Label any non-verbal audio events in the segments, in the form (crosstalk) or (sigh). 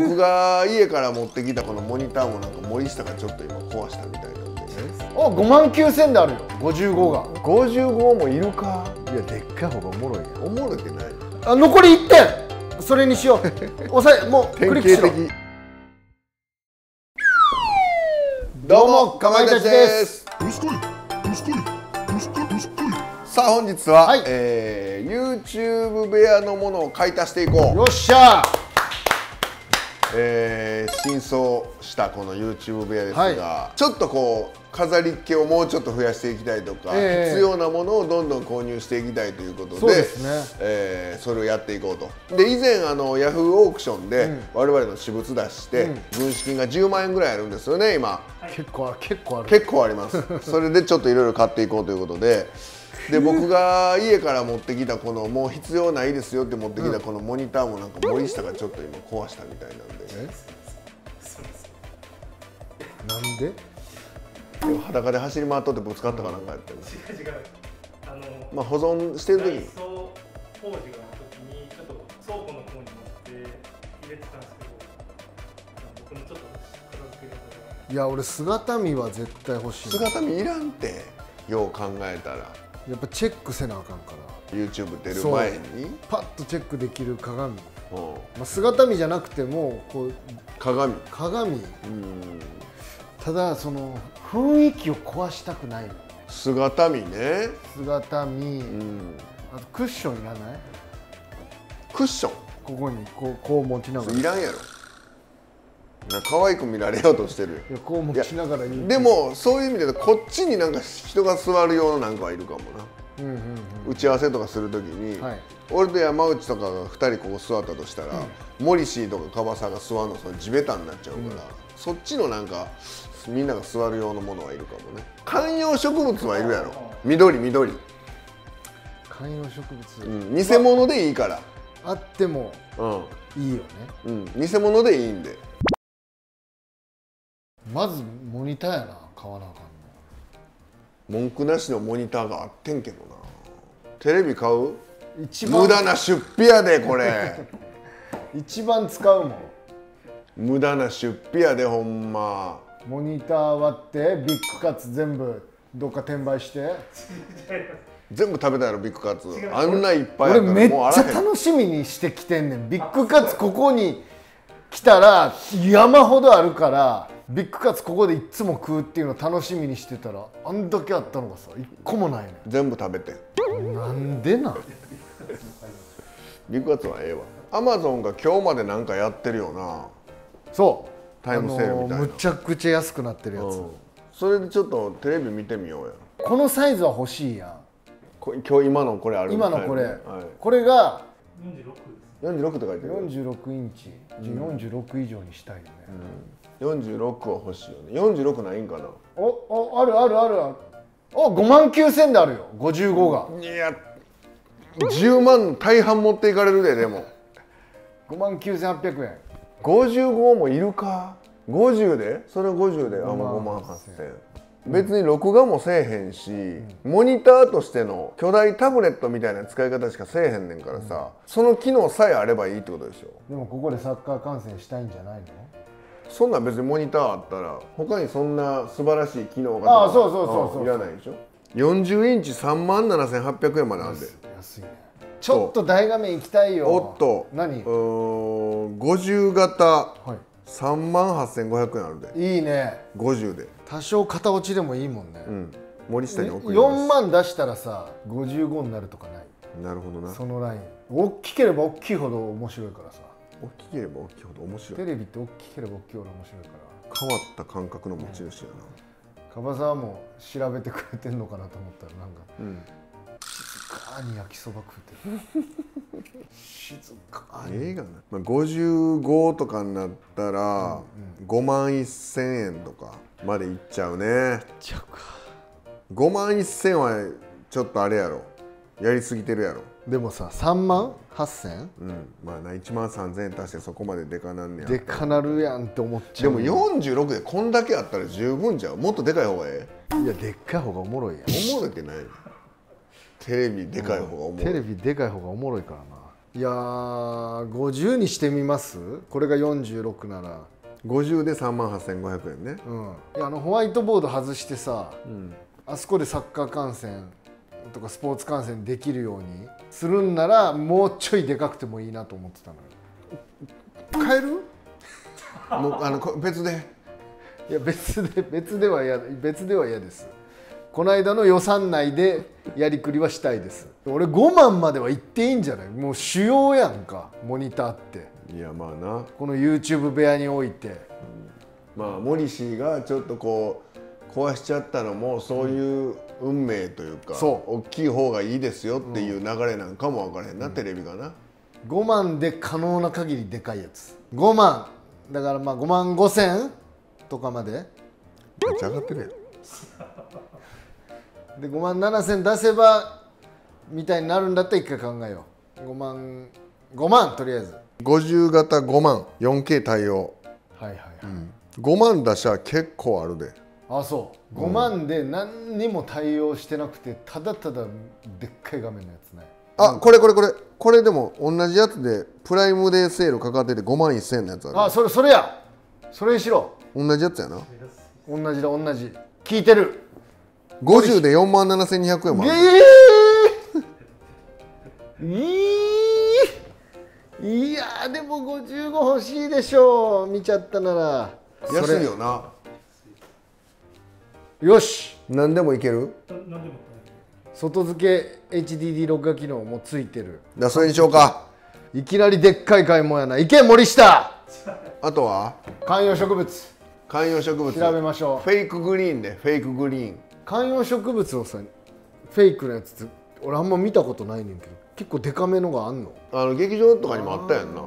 僕が家から持ってきたこのモニターもなんか森下がちょっと今壊したみたいなんで。ねあ5万9000であるよ。55が。55もいるか。いやでっかい方がおもろいやおもろくない。あ残り1点。それにしよう。(laughs) 押さえもうクリックしろ。どうもかまいたちです。さあ本日は、はい。えー、YouTube 部屋のものを買い足していこう。よっしゃえー、新装したこの YouTube 部屋ですが、はちょっとこう飾り気をもうちょっと増やしていきたいとか、ええ。必要なものをどんどん購入していきたいということでそね。えーそれをやっていこうと。で以前あのヤフーオークションでうん。我々の私物出して、うん。軍資金が10万円ぐらいあるんですよね今。結構ある結構ある。結構あります。それでちょっといろいろ買っていこうということでで僕が家から持ってきたこのもう必要ないですよって持ってきたこのモニターもなんか森下がちょっと今壊したみたいなんで。なんで？裸で走り回っとってぶつかったかなんかやってる。違う違う。あの、まあ保存してる時に。内装工事がの時にちょっと倉庫の方に持って入れてたんですけど僕のちょっと片付けいや俺姿見は絶対欲しい姿見いらんって。よう考えたらやっぱチェックせなあかんから。YouTube 出る前に、パッとチェックできる鏡、まうん。あ、姿見じゃなくてもこう鏡。鏡。うん。ただその雰囲気を壊したくないの姿見ね、姿見、うん、あとクッションいらない？クッショここにこうこう持ちながら。いらんやろ。な可愛く見られようとしてる。よやこう持ちながらいいでもそういう意味でこっちになんか人が座る用のなんかはいるかもな。うんうん打ち合わせとかするときに、はい。俺と山内とかが2人ここ座ったとしたら、モリシーとか樺沢が座るのその地べたになっちゃうから、そっちのなんかみんなが座る用のものはいるかもね。観葉植物はいるやろ。緑緑、観葉植う物、ん、偽物でいいから。あってもうん、いいよね。うん、偽物でいいんでまずモニターやな買わなあかんの。文句なしのモニターがあってんけどな。テレビ買う？一番無駄な出費やでこれ。(laughs) 一番使うもん。無駄な出費やでほんま。モニター割ってビッグカツ全部どっか転売して。全部食べたやろビッグカツ。あんないっぱいやったら俺めっちゃもうあらへん。楽しみにしてきてんねん。ビッグカツここに来たら山ほどあるからビッグカツここでいっつも食うっていうの楽しみにしてたらあんだけあったのがさ一個もないね全部食べてん。なんでなん？ビッグカツはええわ。アマゾンが今日までなんかやってるよな。そう。タイムセールみたいな。あのーむちゃくちゃ安くなってるやつ、うん。それでちょっとテレビ見てみようや。このサイズは欲しいやん。こ今日今のこれある今のこれ、はい、これが46です46って書いてる46インチ、じゃあ46以上にしたいよね、46は欲しいよね。46ないんかな。おおあるあるある。あるお5万9000であるよ。55が。いや10万大半持っていかれるででも。5万9800円。55もいるか？50で？それ50で？あもう5万8000別に録画もせえへんし、モニターとしての巨大タブレットみたいな使い方しかせえへんねんからさ、その機能さえあればいいってことでしょ。でもここでサッカー観戦したいんじゃないの？そんなん別にモニターあったら他にそんな素晴らしい機能がああそうそうそうそう。んいらないでしょ。40インチ3万7800円まであんで。安いね。ちょっと大画面行きたいよ。おっと。何？うーん50型。は3万8500円あるで。いいいね50で。多少型落ちでもいいもんね、うん。森下に送りま4万出したらさ55になるとかない？すなるほどな。そのライン。大きければ大きいほど面白いからさ。大きければ大きいほど面白い。テレビって大きければ大きいほど面白いから。変わった感覚の持ち主や樺沢も調べてくれてんのかなと思ったらなんかなうん。静かに焼きそば食ってる。静かにええがな、まあ、55とかになったら5万1000円とかまでいっちゃうね。ちゃうか。5万1000はちょっとあれやろ。やりすぎてるやろ。でもさ3万8000うん。まあな1万3000円足してそこまででかなんねや。でかなるやんって思っちゃう。でも46でこんだけあったら十分じゃん。もっとでかい方がえいやでっかい方がおもろいやん。えおもろいってないテレビでかい方がおもろい、テレビでかい方がおもろいからな。いやー50にしてみます？これが46なら。50で3万8500円ね。うん。いやあのホワイトボード外してさうん。あそこでサッカー観戦とかスポーツ観戦できるようにするんならもうちょいでかくてもいいなと思ってたのよ。買える？(laughs) もうあのこ別で？いや別で別では嫌別では嫌ですこの間の予算内でやりくりはしたいです。俺5万までは行っていいんじゃない？もう主要やんかモニターって。いやまあな。この YouTube 部屋に置いて。まあモリシーがちょっとこう壊しちゃったのもそういう運命というか、そう。大きい方がいいですよっていう流れなんかも分からへんな、テレビがな。5万で可能な限りでかいやつ。5万。だからまあ5万5千とかまで。めっちゃ上がってるやんで5万7千出せばみたいになるんだったら一回考えよう。5万5万とりあえず。50型5万 4K 対応。はいはいはい、5万出しゃ結構あるで。あそう。5万で何にも対応してなくてただただでっかい画面のやつねあこれこれこれ。これでも同じやつでプライムデーセールかかってて5万1000円のやつある。あそれそれや。それにしろ。同じやつやな。同じだ同じ。聞いてる50で4万7200円もある。ええー、いいいやーでも55欲しいでしょう見ちゃったなら。安いよな。よし。何でもいける？外付け HDD 録画機能もついてる。だそれにしようか。いきなりでっかい買い物やな。いけ森下。あとは？観葉植物。観葉植物。調べましょう。フェイクグリーンでフェイクグリーン観葉植物をさフェイクのやつって俺あんま見たことないねんけど結構デカめのがあんの？あの劇場とかにもあったやんな。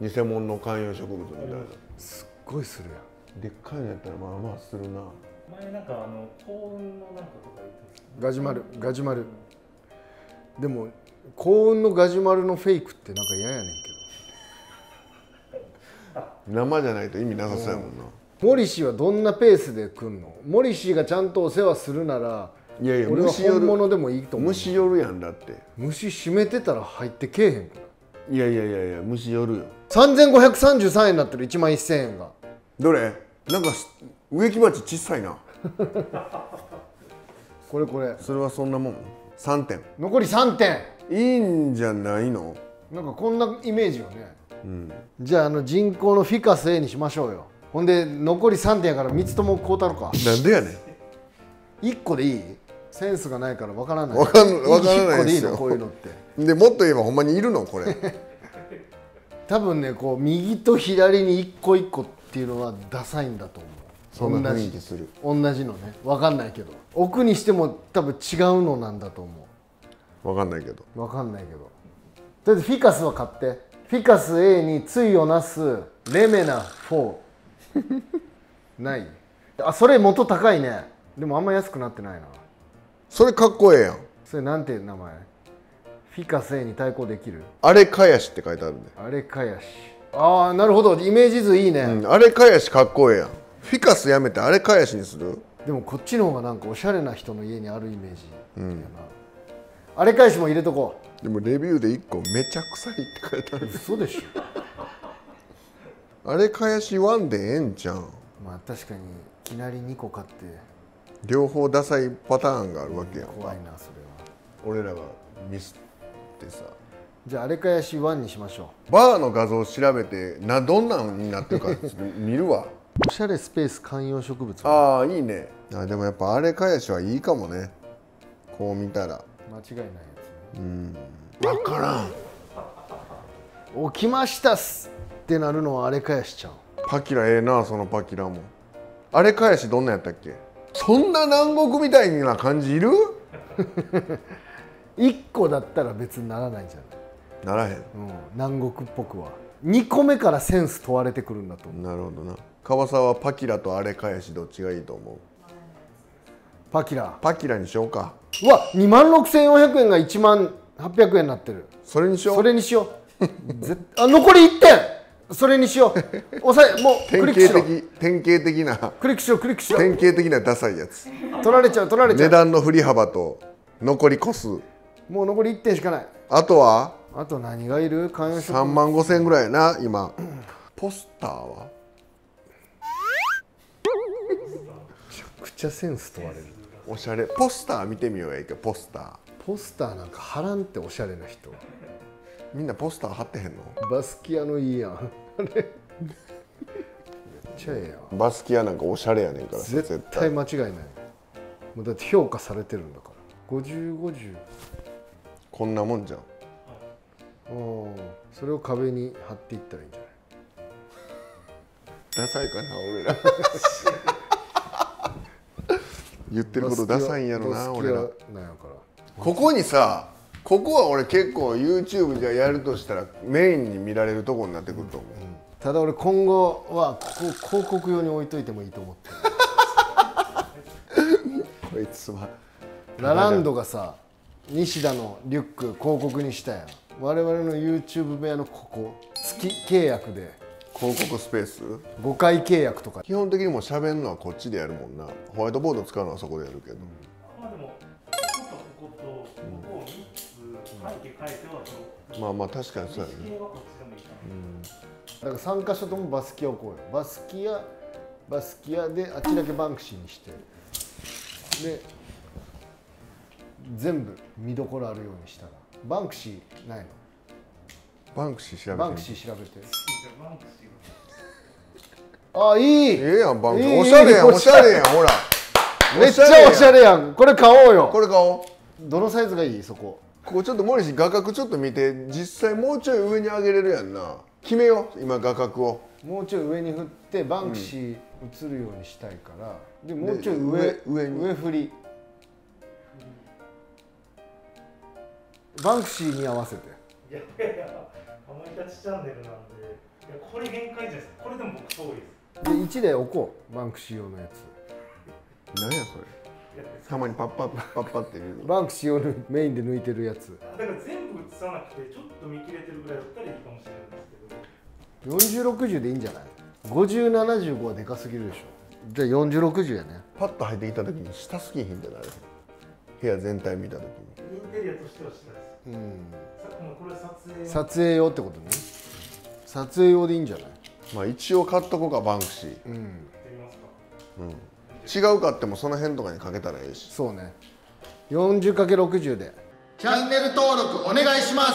偽物の観葉植物みたいな。すっごいするやん。でっかいのやったらまあまあするな。前なんかあの幸運のなんかとか言ってガジュマルガジュマル。でも幸運のガジュマルのフェイクってなんか嫌やねん生じゃないと意味なさそうやもんな。けどモリシーはどんなペースで来んの？モリシーがちゃんとお世話するならいやいや俺は虫よる本物でもいいと思う。虫よるやんだって。虫閉めてたら入ってけえへんいやいやいやいや虫よるよ。3533円になってる。1万1000円が。どれ？なんかし植木鉢小さいな。(laughs) これこれ。それはそんなもん？3点。残り3点。いいんじゃないの？なんかこんなイメージよね、じゃああの人工のフィカス A にしましょうよほんで残り3点やから3つとも買うたろか。なんでやねん。1個でいい？センスがないからわからない。わかんわからない1個でいいですよの？こういうのって。でもっと言えばほんまにいるの？これ。(laughs) 多分ねこう右と左に一個一個っていうのはダサいんだと思う。そんな同じ雰囲気する。同じのね。分かんないけど。奥にしても多分違うのなんだと思わかんないけど。う分かんないけど。とりあえずフィカスは買って。フィカス A に対をなすレメナ4 (laughs) ない。あそれ元高いね。でもあんま安くなってないな。それかっこええやん。それなんていう名前？フィカス A に対抗できる？あれかやしって書いてあるんで、あれかやし。ああなるほど。イメージ図いいね、うん、あれかやしかっこええやん。フィカスやめてあれかやしにする？でもこっちの方がなんかおしゃれな人の家にあるイメージ。やな、あれ返しも入れとこでもレビューで1個めちゃ臭いって書いてある。う嘘でしょあれかやし1でええんちゃう？んまあ確かにいきなり2個買って。両方ダサいパターンがあるわけやん怖いなそれは。俺らがミスってさ。じゃああれ返し1にしましょバーの画像を調べてなどんなんになってるか見るわ。うおしゃれスペース観葉植物。ああいいね。あでもやっぱあれかやしはいいかもね。こう見たら。間違いないやつね。分からん。起きましたっすってなるのはあれ返しちゃう。パキラええなそのパキラも。あれかやしどんなんやったっけ？そんな南国みたいな感じいる？(laughs) 1個だったら別にならないじゃならへん。ん、うん、南国っぽくは。2個目からセンス問われてくるんだと思う。なるほどな。川沢はパキラとあれかやしどっちがいいと思う？パキラ。パキラにしようか。うわ2万6400円が1万800円になってる。それにしよう。それにしよう。ぜ (laughs) あ残り1点それにしよう。押さえもう典クリックしろ。型的典型的な。クリックしろクリックしろ。典型的なダサいやつ。取られちゃう取られちゃ値う段の振り幅と残り個数。もう残り1点しかない。あとは？あと何がいる？観葉植3万5千円ぐらいやな今。(clears throat) ポスターは？めちゃくちゃセンス問われる。おしゃれ。ポスター見てみようやいけポスター。ポスターなんか貼らんっておしゃれな人みんなポスター貼ってへんの？バスキアのいいやん。あれめっちゃええやん。バスキアなんかおしゃれやねんからさ絶対間違いない。もうだって評価されてるんだから。5050こんなもんじゃん。うん。それを壁に貼っていったらいいんじゃない？ダサいかな俺ら。(laughs) 言ってることダサいんやろな俺ら。ここにさここは俺結構 YouTube じゃやるとしたらメインに見られるとこになってくると思う、ただ俺今後はここ広告用に置いといてもいいと思って (laughs) こいつは。るラランドがさ西田のリュック広告にしたやん。我々の YouTube 部屋のここ月契約で。広告スペース？5回契約とか。基本的にもう喋るのはこっちでやるもんな。ホワイトボード使うのはそこでやるけど、まあまあまあ確かにそうやね。地形はこっちでもいいかな、だから3箇所ともバスキアをこうよバスキアバスキアであっちだけバンクシーにして。で全部見どころあるようにしたら。バンクシーないの？バンクシー調べてみバンクシー調べて。バンクシーあいい！ええやんバンクシいい！ーおしゃれやんおしゃれやんほら。めっちゃおしゃれやん。これ買おうよ。これ買おう。どのサイズがいい？そこここちょっと森氏画角ちょっと見て実際もうちょい上に上げれるやんな。決めよう今画角を。もうちょい上に振ってバンクシー映るようにしたいから、でもうちょい上で上上に。上振り。バンクシーに合わせて。いやいやいやアマイタチチャンネルなんでいやこれ限界じゃないですか。これでも僕遠いです。で1台置こうバンクシー用のやつ。何やそれたまにパッパッパッパって言う。のバンクシー用のメインで抜いてるやつ。だから全部映さなくてちょっと見切れてるぐらいだったらいいかもしれないですけど。4060でいいんじゃない？5075はでかすぎるでしょ。じゃあ4060やね。パッと入ってきた時に下スキンひんってなる部屋全体見た時に。インテリアとしてはしたいです。うん。さもうこれ撮影撮影用ってことね。撮影用でいいんじゃない？まあ一応買っとこうかバンクシー、うん。やってみますか。うん、違うかってもその辺とかにかけたらええし。そうね。40×60 で。チャンネル登録お願いします。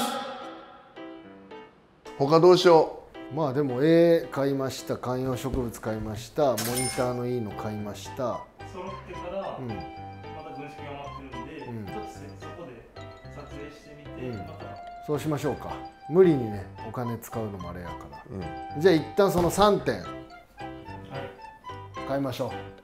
他どうしよまあでも絵買いました。観葉植物買いました。モニターのいいの買いました。揃ってから、うん。また軍資が余ってるんで、うん。ちょっとそこで撮影してみて、うん。また。そうしましょうか。無理にねお金使うのもあれやから。う、うん、じゃあ一旦その3点。はい。買いましょう